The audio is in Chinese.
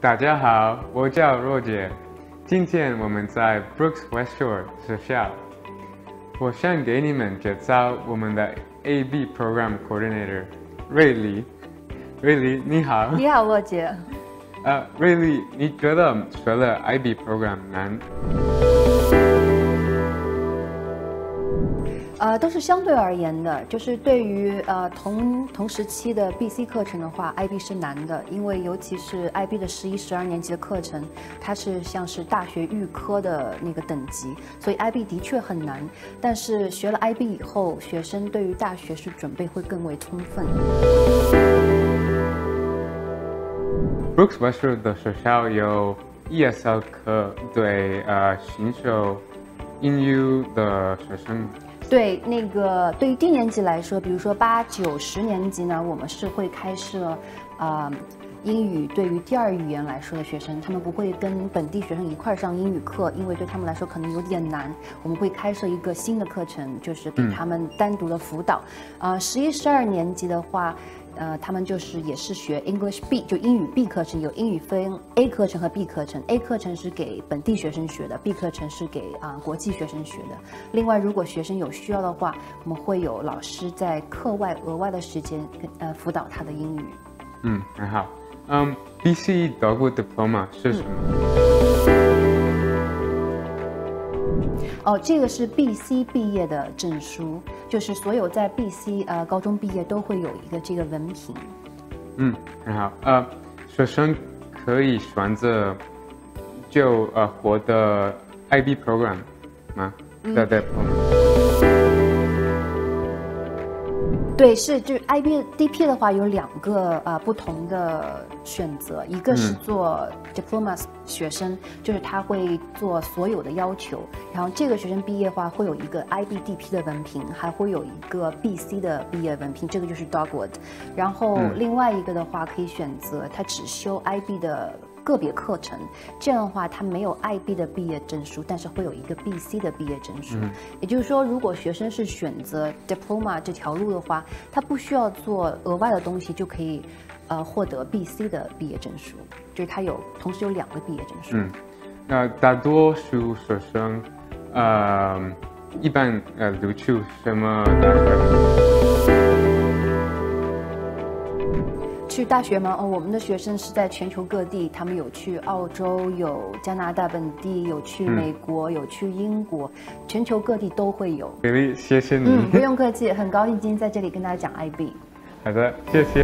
大家好，我叫若姐，今天我们在 Brooks West Shore 学校。我想给你们介绍我们的 AB Program Coordinator 瑞丽。瑞丽，你好。你好，若姐。呃，瑞丽，你觉得学了 IB Program 难？呃，都是相对而言的，就是对于呃同同时期的 BC 课程的话，IB 是难的，因为尤其是 IB 的十一、十二年级的课程，它是像是大学预科的那个等级，所以 IB 的确很难。但是学了 IB 以后，学生对于大学是准备会更为充分。Brooks West 的学校有 ESL 课，对呃新手英语的学生。对，那个对于低年级来说，比如说八九十年级呢，我们是会开设，啊，英语对于第二语言来说的学生，他们不会跟本地学生一块儿上英语课，因为对他们来说可能有点难。我们会开设一个新的课程，就是给他们单独的辅导。啊，十一、十二年级的话。呃，他们就是也是学 English B，就英语 B 课程，有英语分 A 课程和 B 课程。A 课程是给本地学生学的，B 课程是给啊国际学生学的。另外，如果学生有需要的话，我们会有老师在课外额外的时间呃辅导他的英语。嗯，很好。嗯，BC Dogwood Diploma 是什么？哦，这个是 BC 毕业的证书，就是所有在 BC 呃高中毕业都会有一个这个文凭。嗯，很好。呃，学生可以选择就呃获得 IB program 吗？的 diploma。对，是就是 IB DP 的话有两个啊不同的选择，一个是做 diploma 学生，就是他会做所有的要求，然后这个学生毕业的话会有一个 IB DP 的文凭，还会有一个 BC 的毕业文凭，这个就是 Dogwood。然后另外一个的话可以选择他只修 IB 的。个别课程，这样的话，他没有 IB 的毕业证书，但是会有一个 BC 的毕业证书。也就是说，如果学生是选择 Diploma 这条路的话，他不需要做额外的东西，就可以，呃，获得 BC 的毕业证书。就是他有同时有两个毕业证书。嗯，那大多数学生，呃，一般呃录取什么大学？去大学吗？哦，我们的学生是在全球各地，他们有去澳洲，有加拿大本地，有去美国，有去英国，全球各地都会有。谢谢你。嗯，不用客气，很高兴今天在这里跟大家讲 IB。好的，谢谢。